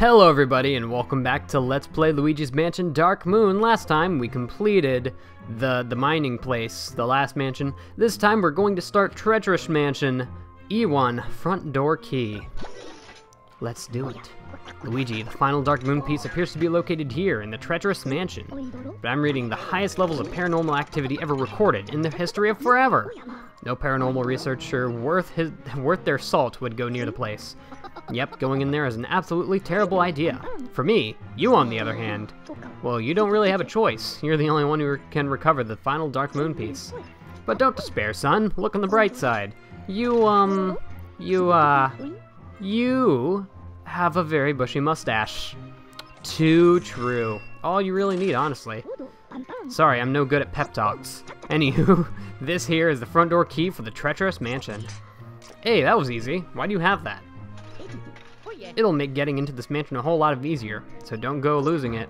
Hello everybody and welcome back to Let's Play Luigi's Mansion Dark Moon. Last time we completed the, the mining place, the last mansion. This time we're going to start Treacherous Mansion E1 Front Door Key. Let's do it. Luigi, the final Dark Moon piece appears to be located here in the Treacherous Mansion. But I'm reading the highest levels of paranormal activity ever recorded in the history of forever. No paranormal researcher worth his worth their salt would go near the place. Yep, going in there is an absolutely terrible idea. For me, you on the other hand, well, you don't really have a choice. You're the only one who can recover the final Dark Moon piece. But don't despair, son. Look on the bright side. You, um, you, uh, you have a very bushy mustache. Too true. All you really need, honestly. Sorry, I'm no good at pep talks. Anywho, this here is the front door key for the treacherous mansion. Hey, that was easy. Why do you have that? It'll make getting into this mansion a whole lot of easier, so don't go losing it.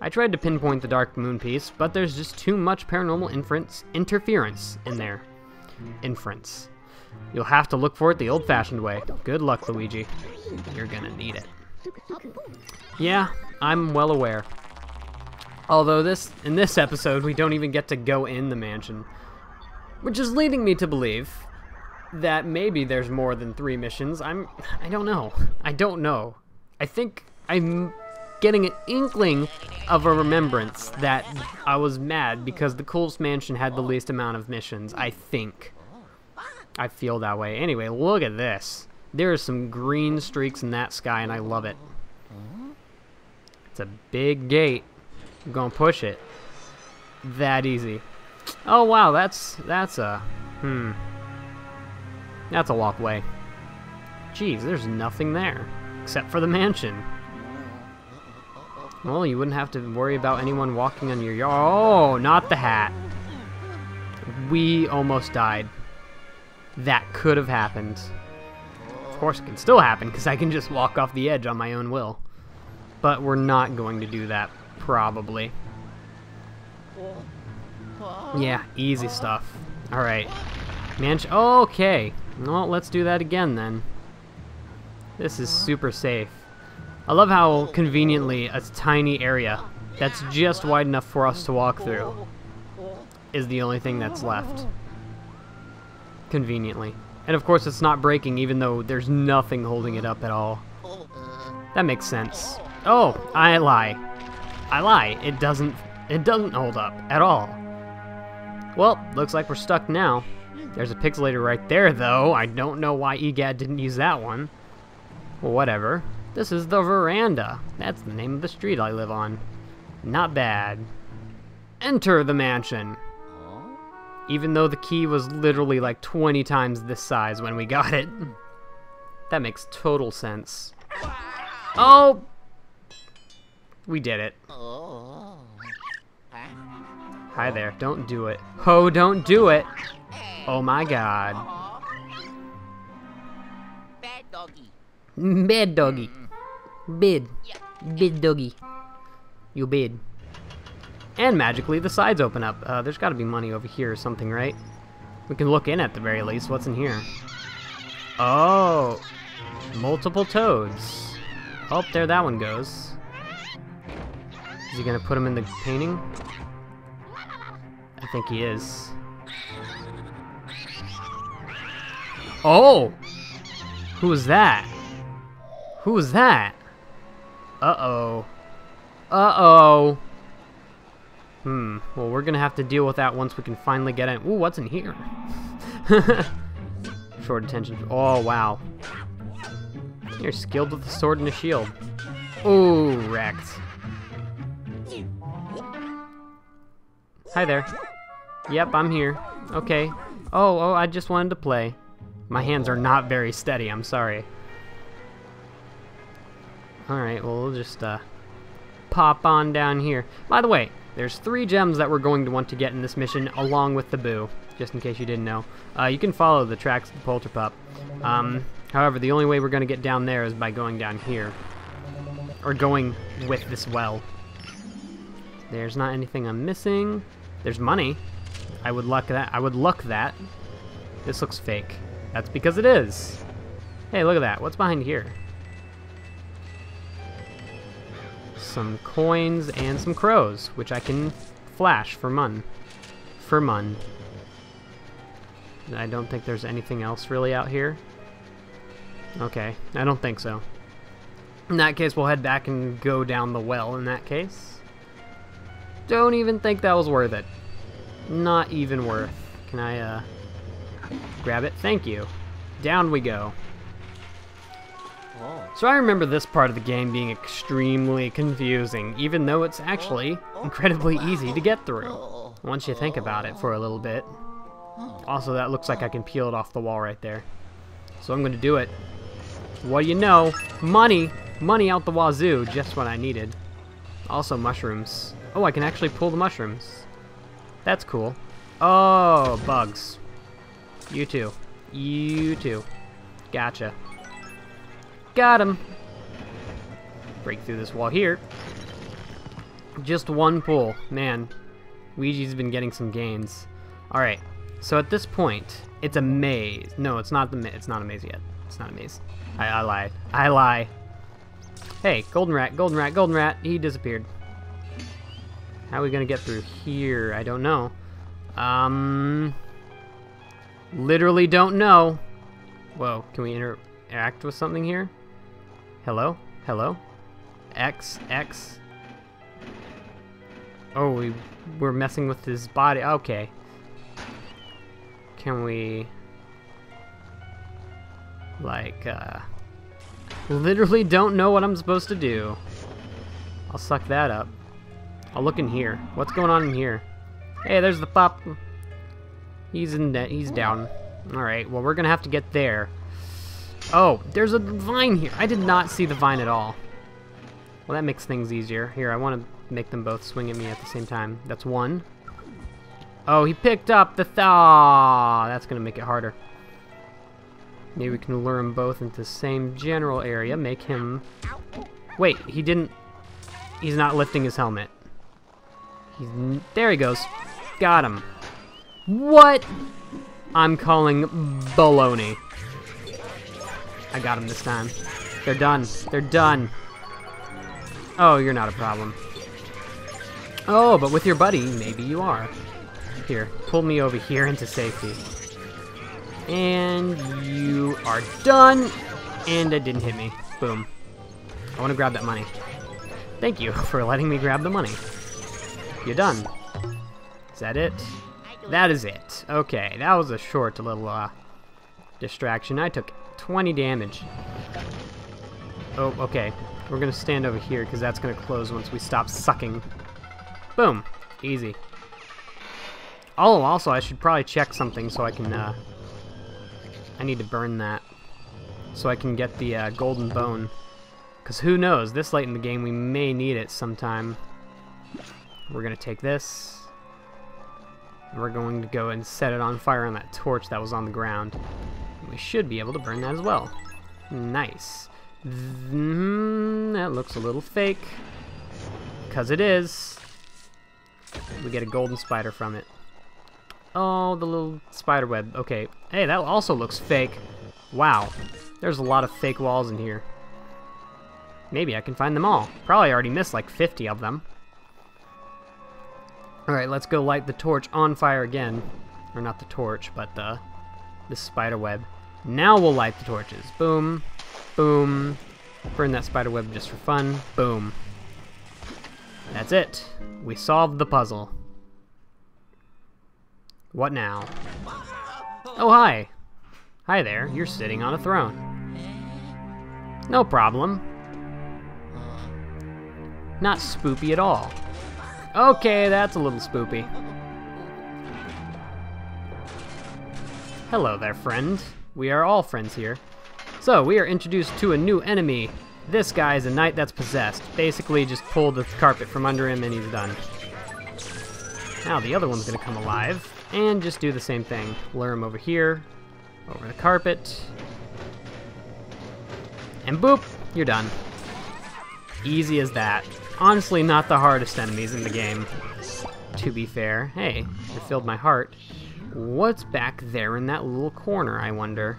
I tried to pinpoint the Dark Moon piece, but there's just too much paranormal inference interference in there. Inference. You'll have to look for it the old-fashioned way. Good luck, Luigi. You're gonna need it. Yeah, I'm well aware. Although this in this episode we don't even get to go in the mansion. Which is leading me to believe that maybe there's more than three missions. I'm I don't know. I don't know. I think I'm getting an inkling of a remembrance that I was mad because the coolest mansion had the least amount of missions, I think. I feel that way. Anyway, look at this. There are some green streaks in that sky and I love it. It's a big gate. I'm gonna push it. That easy. Oh wow, that's that's a hmm. That's a walkway. Geez, there's nothing there except for the mansion. Well, you wouldn't have to worry about anyone walking on your yard. Oh, not the hat. We almost died. That could have happened. Of course, it can still happen because I can just walk off the edge on my own will. But we're not going to do that, probably. Yeah, easy stuff. Alright. Manch. Okay. Well, let's do that again then. This is super safe. I love how conveniently a tiny area that's just wide enough for us to walk through is the only thing that's left. Conveniently. And of course it's not breaking even though there's nothing holding it up at all. That makes sense. Oh, I lie. I lie. It doesn't it doesn't hold up at all. Well, looks like we're stuck now. There's a pixelator right there, though. I don't know why EGAD didn't use that one. Well, whatever. This is the veranda. That's the name of the street I live on. Not bad. Enter the mansion. Even though the key was literally like 20 times this size when we got it. That makes total sense. Oh! We did it. Hi there. Don't do it. Ho, don't do it. Oh my god. Bad doggy. Bad doggy. Bid. Bid doggy. You bid. And magically, the sides open up. Uh, there's got to be money over here or something, right? We can look in at the very least. What's in here? Oh! Multiple toads. Oh, there that one goes. Is he gonna put him in the painting? I think he is. Oh! Who was that? Who was that? Uh-oh. Uh-oh. Hmm. Well, we're gonna have to deal with that once we can finally get in. Ooh, what's in here? Short attention. Oh, wow. You're skilled with a sword and a shield. Ooh, wrecked. Hi there. Yep, I'm here. Okay. Oh, oh, I just wanted to play. My hands are not very steady, I'm sorry. Alright, well, we'll just, uh, pop on down here. By the way, there's three gems that we're going to want to get in this mission, along with the Boo, just in case you didn't know. Uh, you can follow the tracks of the Polterpup. Um, however, the only way we're going to get down there is by going down here. Or going with this well. There's not anything I'm missing. There's money. I would luck that. I would luck that. This looks fake. That's because it is. Hey, look at that. What's behind here? some coins and some crows, which I can flash for mun. For mun. I don't think there's anything else really out here. Okay, I don't think so. In that case, we'll head back and go down the well in that case. Don't even think that was worth it. Not even worth. Can I, uh, grab it? Thank you. Down we go. Oh. So I remember this part of the game being extremely confusing, even though it's actually incredibly easy to get through, once you think about it for a little bit. Also, that looks like I can peel it off the wall right there. So I'm going to do it. What do you know? Money! Money out the wazoo, just what I needed. Also mushrooms. Oh, I can actually pull the mushrooms. That's cool. Oh, bugs. You too. You too. Gotcha. Got him. Break through this wall here. Just one pull. Man, Ouija's been getting some gains. Alright, so at this point, it's a maze. No, it's not the it's not a maze yet. It's not a maze. I, I lied. I lie. Hey, golden rat, golden rat, golden rat. He disappeared. How are we gonna get through here? I don't know. Um, literally don't know. Whoa, can we interact with something here? Hello? Hello? X, X. Oh, we, we're messing with his body. Okay. Can we... Like, uh... Literally don't know what I'm supposed to do. I'll suck that up. I'll look in here. What's going on in here? Hey, there's the pop. He's in. that. He's down. All right. Well, we're gonna have to get there. Oh, there's a vine here. I did not see the vine at all. Well, that makes things easier. Here, I want to make them both swing at me at the same time. That's one. Oh, he picked up the thaw. That's gonna make it harder. Maybe we can lure them both into the same general area. Make him... Wait, he didn't... He's not lifting his helmet. He's... There he goes. Got him. What? I'm calling baloney. I got him this time. They're done. They're done. Oh, you're not a problem. Oh, but with your buddy, maybe you are. Here, pull me over here into safety. And you are done. And it didn't hit me. Boom. I want to grab that money. Thank you for letting me grab the money. You're done. Is that it? That is it. Okay, that was a short little uh, distraction. I took 20 damage. Oh, okay. We're going to stand over here because that's going to close once we stop sucking. Boom. Easy. Oh, also, I should probably check something so I can uh, I need to burn that so I can get the uh, golden bone. Because who knows, this late in the game we may need it sometime. We're going to take this. We're going to go and set it on fire on that torch that was on the ground. We should be able to burn that as well. Nice. Mm, that looks a little fake. Because it is. We get a golden spider from it. Oh, the little spider web. Okay. Hey, that also looks fake. Wow. There's a lot of fake walls in here. Maybe I can find them all. Probably already missed like 50 of them. Alright, let's go light the torch on fire again. Or not the torch, but the, the spider web. Now we'll light the torches. Boom. Boom. Burn that spider web just for fun. Boom. That's it. We solved the puzzle. What now? Oh, hi. Hi there, you're sitting on a throne. No problem. Not spoopy at all. Okay, that's a little spoopy. Hello there, friend. We are all friends here. So, we are introduced to a new enemy. This guy is a knight that's possessed. Basically, just pull the carpet from under him and he's done. Now, the other one's gonna come alive. And just do the same thing. Lure him over here, over the carpet. And boop, you're done. Easy as that. Honestly, not the hardest enemies in the game, to be fair. Hey, you filled my heart. What's back there in that little corner, I wonder?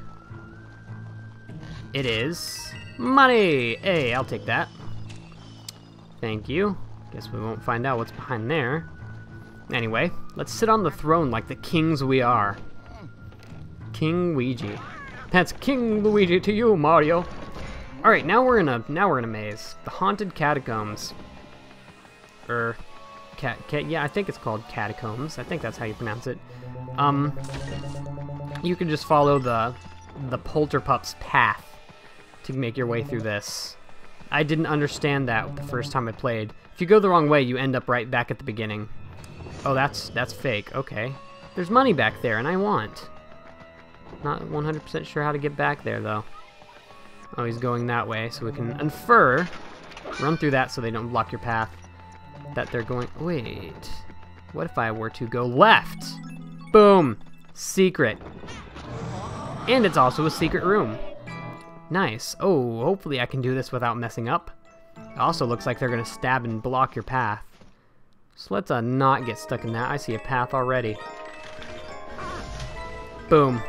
It is money! Hey, I'll take that. Thank you. Guess we won't find out what's behind there. Anyway, let's sit on the throne like the kings we are. King Luigi. That's King Luigi to you, Mario. All right, now we're in a now we're in a maze. The haunted catacombs. Er, cat, cat. Yeah, I think it's called catacombs. I think that's how you pronounce it. Um, you can just follow the the Polterpup's path to make your way through this. I didn't understand that the first time I played. If you go the wrong way, you end up right back at the beginning. Oh, that's that's fake. Okay. There's money back there, and I want. Not 100% sure how to get back there, though. Oh, he's going that way, so we can infer, run through that so they don't block your path, that they're going... Wait. What if I were to go left? Boom! Secret. And it's also a secret room. Nice. Oh, hopefully I can do this without messing up. It also looks like they're going to stab and block your path. So let's uh, not get stuck in that. I see a path already. Boom.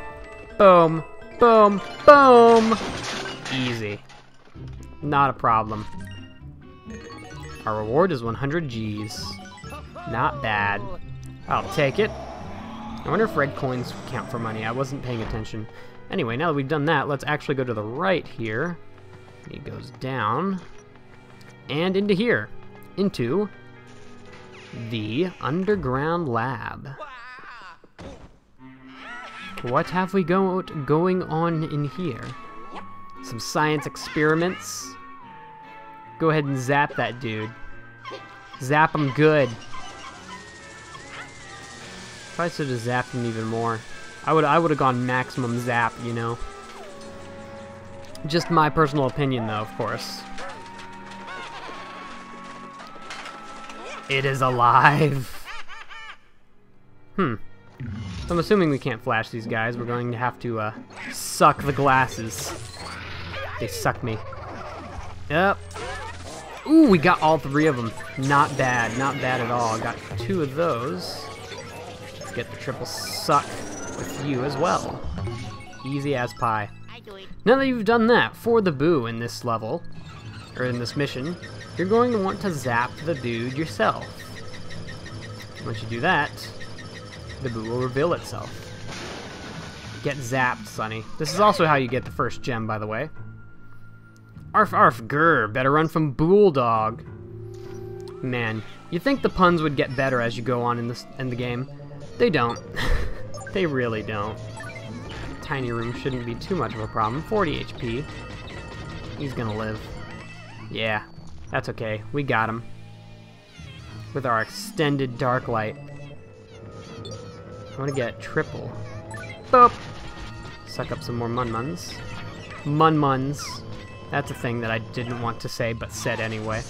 Boom. Boom. Boom. Easy. Not a problem. Our reward is 100 G's. Not bad. I'll take it. I wonder if red coins count for money. I wasn't paying attention. Anyway, now that we've done that, let's actually go to the right here. He goes down. And into here. Into the underground lab. What have we go going on in here? Some science experiments. Go ahead and zap that dude. Zap him good. If I should have zapped him even more. I would I would have gone maximum zap, you know. Just my personal opinion though, of course. It is alive. Hmm. I'm assuming we can't flash these guys. We're going to have to uh, suck the glasses. They suck me. Yep. Ooh, we got all three of them. Not bad, not bad at all. Got two of those. Let's get the triple suck with you as well. Easy as pie. Now that you've done that for the boo in this level, or in this mission, you're going to want to zap the dude yourself. Once you do that, the boo will reveal itself. Get zapped, Sonny. This is also how you get the first gem, by the way. Arf arf grr, better run from Bulldog. Man, you think the puns would get better as you go on in this in the game. They don't. they really don't. Tiny room shouldn't be too much of a problem. 40 HP. He's gonna live. Yeah, that's okay. We got him. With our extended dark light. I want to get triple. Boop! Suck up some more Mun-Muns. Mun-Muns. That's a thing that I didn't want to say, but said anyway.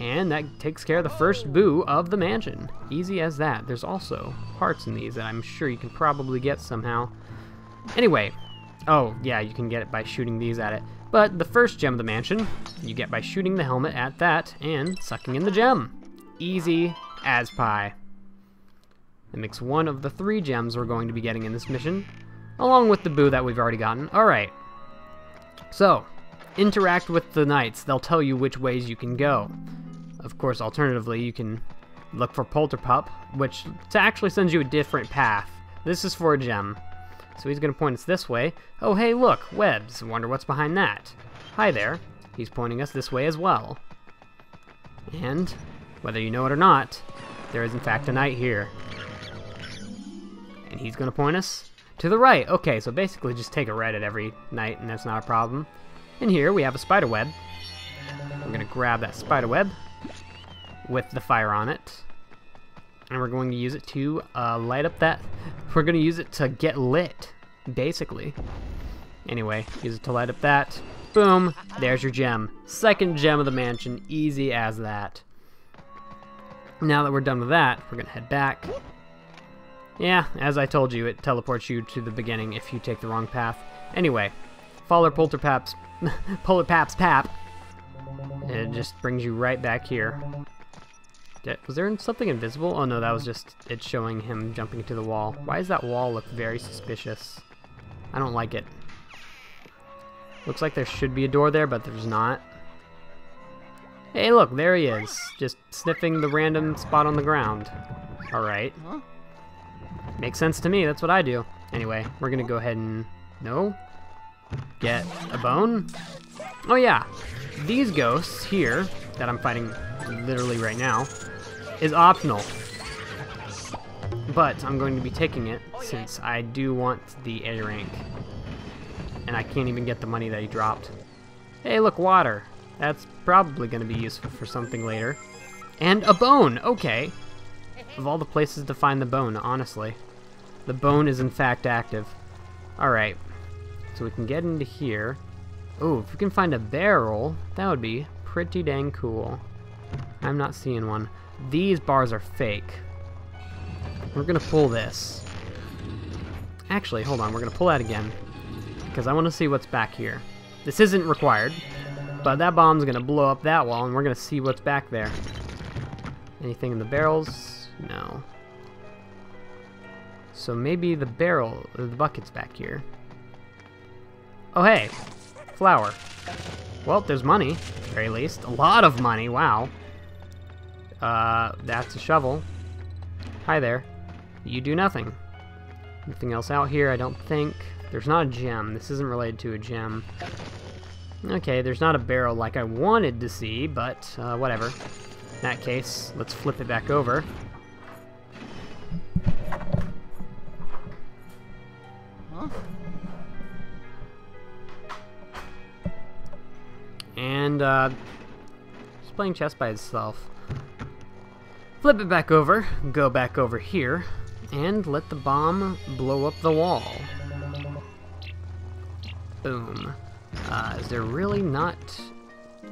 And that takes care of the first boo of the mansion. Easy as that. There's also parts in these that I'm sure you can probably get somehow. Anyway, oh yeah, you can get it by shooting these at it. But the first gem of the mansion, you get by shooting the helmet at that and sucking in the gem. Easy as pie. It makes one of the three gems we're going to be getting in this mission, along with the boo that we've already gotten. Alright. So, interact with the knights. They'll tell you which ways you can go. Of course, alternatively, you can look for Polterpup, which actually sends you a different path. This is for a gem. So he's going to point us this way. Oh, hey, look, webs. Wonder what's behind that. Hi there. He's pointing us this way as well. And, whether you know it or not, there is in fact a knight here. And he's going to point us to the right. Okay, so basically just take a right at every night, and that's not a problem. And here we have a spider web. We're going to grab that spider web with the fire on it and we're going to use it to uh, light up that. We're going to use it to get lit, basically. Anyway, use it to light up that. Boom, there's your gem. Second gem of the mansion, easy as that. Now that we're done with that, we're going to head back. Yeah, as I told you, it teleports you to the beginning if you take the wrong path. Anyway, follow Polterpap's, Polar Pap. It just brings you right back here. Was there something invisible? Oh no, that was just it showing him jumping to the wall. Why does that wall look very suspicious? I don't like it. Looks like there should be a door there, but there's not. Hey, look, there he is. Just sniffing the random spot on the ground. Alright. Makes sense to me, that's what I do. Anyway, we're gonna go ahead and... No? Get a bone? Oh yeah, these ghosts here, that I'm fighting literally right now, is optional. But I'm going to be taking it since I do want the A rank. And I can't even get the money that he dropped. Hey, look, water. That's probably going to be useful for something later. And a bone! Okay. Of all the places to find the bone, honestly. The bone is in fact active. Alright. So we can get into here. Oh, if we can find a barrel, that would be pretty dang cool. I'm not seeing one. These bars are fake. We're gonna pull this. Actually, hold on, we're gonna pull that again. Because I want to see what's back here. This isn't required, but that bomb's gonna blow up that wall and we're gonna see what's back there. Anything in the barrels? No. So maybe the barrel, the bucket's back here. Oh hey, flour. Well, there's money, very least. A lot of money, wow. Uh, that's a shovel. Hi there. You do nothing. Nothing else out here? I don't think. There's not a gem. This isn't related to a gem. Okay, there's not a barrel like I wanted to see, but uh, whatever. In that case, let's flip it back over. And, uh, just playing chess by itself. Flip it back over, go back over here, and let the bomb blow up the wall. Boom. Uh, is there really not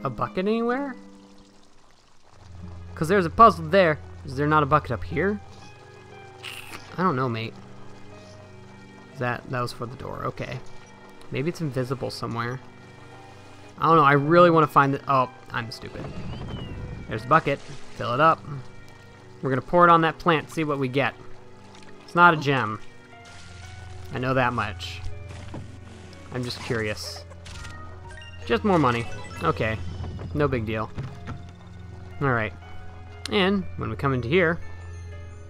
a bucket anywhere? Because there's a puzzle there. Is there not a bucket up here? I don't know, mate. That, that was for the door. Okay. Maybe it's invisible somewhere. I don't know. I really want to find the... Oh, I'm stupid. There's a bucket. Fill it up. We're going to pour it on that plant, see what we get. It's not a gem. I know that much. I'm just curious. Just more money. Okay. No big deal. Alright. And when we come into here,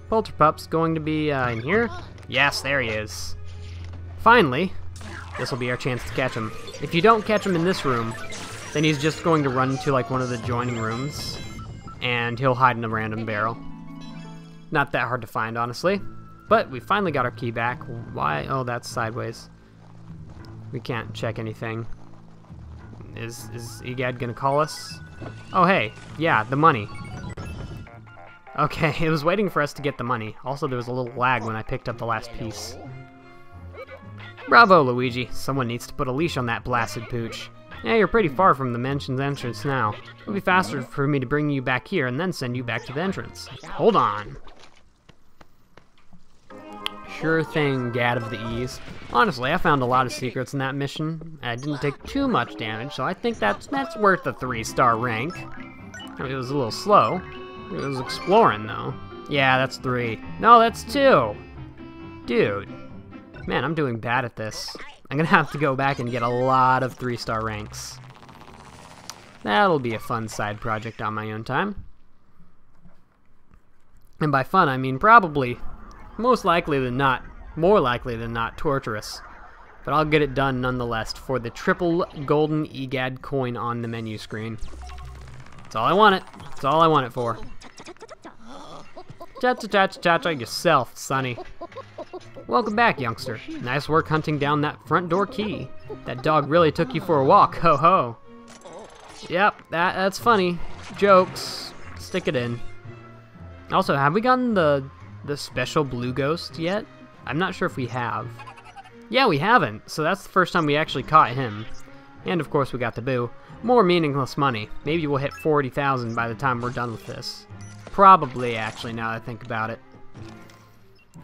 Polterpup's going to be uh, in here. Yes, there he is. Finally, this will be our chance to catch him. If you don't catch him in this room, then he's just going to run to like one of the joining rooms, and he'll hide in a random barrel. Not that hard to find, honestly. But we finally got our key back. Why? Oh, that's sideways. We can't check anything. Is, is Egad gonna call us? Oh, hey. Yeah, the money. Okay, it was waiting for us to get the money. Also, there was a little lag when I picked up the last piece. Bravo, Luigi. Someone needs to put a leash on that blasted pooch. Yeah, you're pretty far from the mansion's entrance now. It'll be faster for me to bring you back here and then send you back to the entrance. Hold on. Sure thing, Gad of the Ease. Honestly, I found a lot of secrets in that mission. I didn't take too much damage, so I think that's that's worth a three-star rank. I mean, it was a little slow. It was exploring, though. Yeah, that's three. No, that's two! Dude. Man, I'm doing bad at this. I'm gonna have to go back and get a lot of three-star ranks. That'll be a fun side project on my own time. And by fun, I mean probably most likely than not, more likely than not, torturous. But I'll get it done nonetheless for the triple golden EGAD coin on the menu screen. That's all I want it. That's all I want it for. Cha cha cha cha cha yourself, Sonny. Welcome back, youngster. Nice work hunting down that front door key. That dog really took you for a walk, ho ho. Yep, that that's funny. Jokes. Stick it in. Also, have we gotten the the special blue ghost yet? I'm not sure if we have. Yeah, we haven't, so that's the first time we actually caught him. And of course we got the boo. More meaningless money. Maybe we'll hit 40,000 by the time we're done with this. Probably, actually, now that I think about it.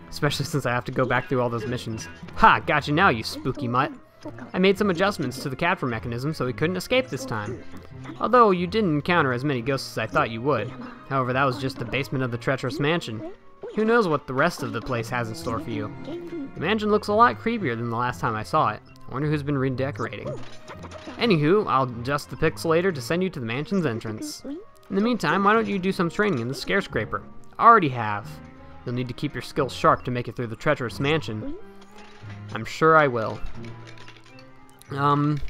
Especially since I have to go back through all those missions. Ha! Got you now, you spooky mutt. I made some adjustments to the capture mechanism so he couldn't escape this time. Although you didn't encounter as many ghosts as I thought you would. However, that was just the basement of the treacherous mansion. Who knows what the rest of the place has in store for you. The mansion looks a lot creepier than the last time I saw it. I wonder who's been redecorating. Anywho, I'll adjust the pixelator to send you to the mansion's entrance. In the meantime, why don't you do some training in the Scarescraper? Already have. You'll need to keep your skills sharp to make it through the treacherous mansion. I'm sure I will. Um,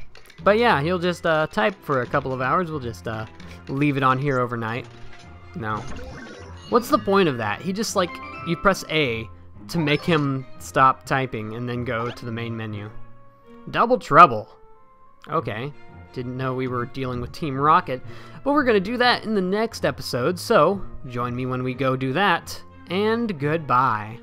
but yeah, he'll just uh, type for a couple of hours. We'll just uh, leave it on here overnight. No. What's the point of that? He just like, you press A to make him stop typing and then go to the main menu. Double Trouble. Okay. Didn't know we were dealing with Team Rocket, but we're going to do that in the next episode, so join me when we go do that, and goodbye.